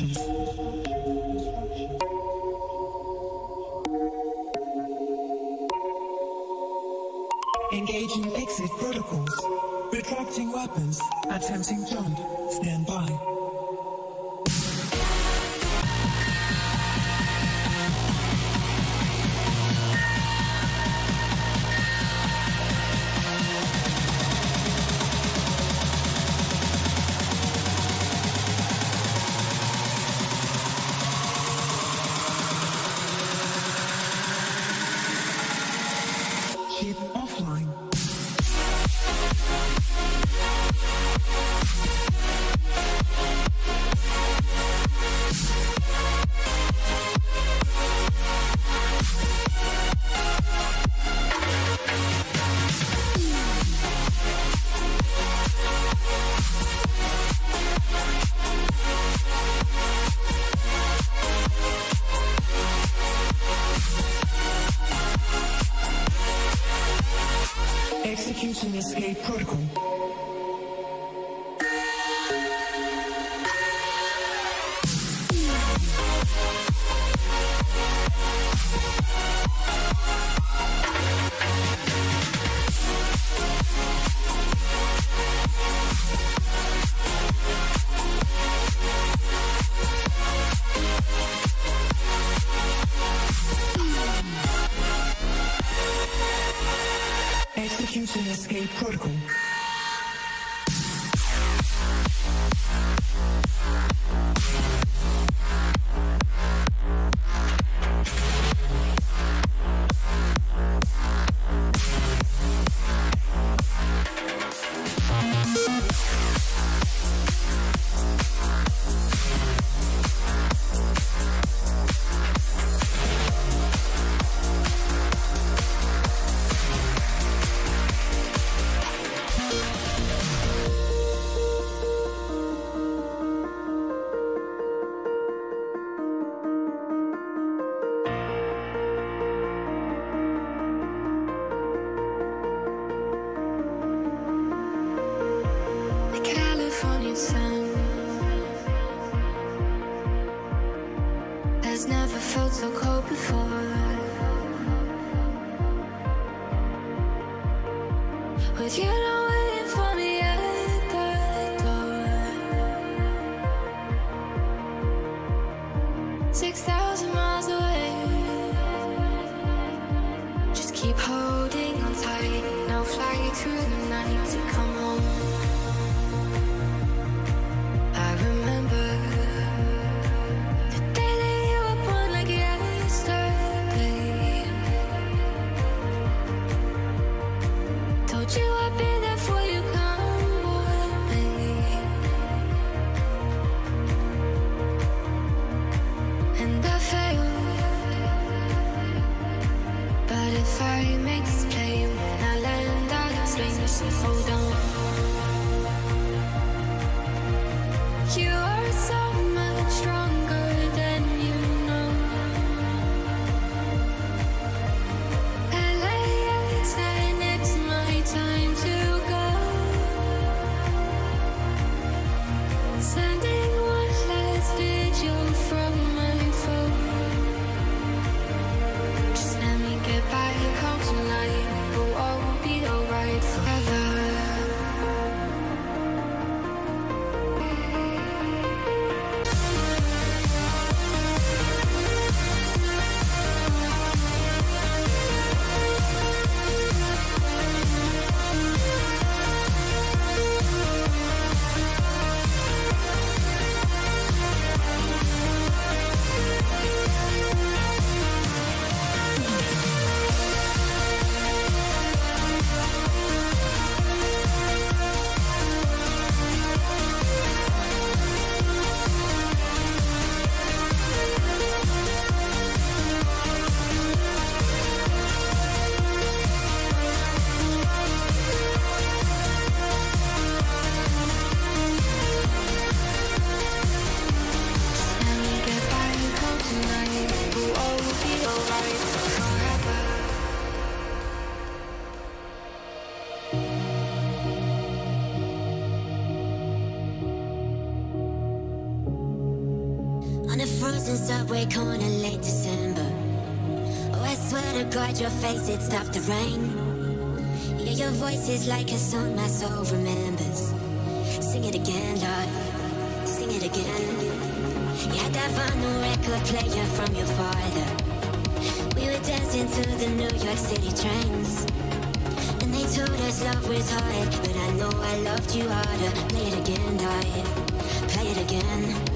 Instructions. Engaging exit protocols. Retracting weapons. Attempting jump. Stand by. Late December. Oh, I swear to God, your face, it stopped the rain. Yeah, your voice is like a song my soul remembers. Sing it again, Lord. Sing it again. You had that vinyl record player from your father. We were dancing to the New York City trains. And they told us love was hard, but I know I loved you harder. Play it again, Lord. Play it again.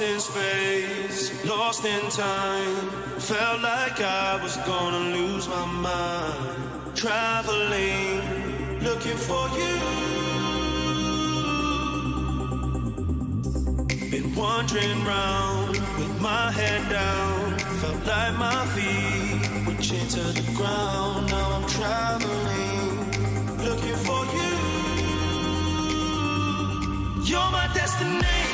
Lost in space, lost in time. Felt like I was gonna lose my mind. Traveling, looking for you. Been wandering round with my head down. Felt like my feet were chained to the ground. Now I'm traveling, looking for you. You're my destination.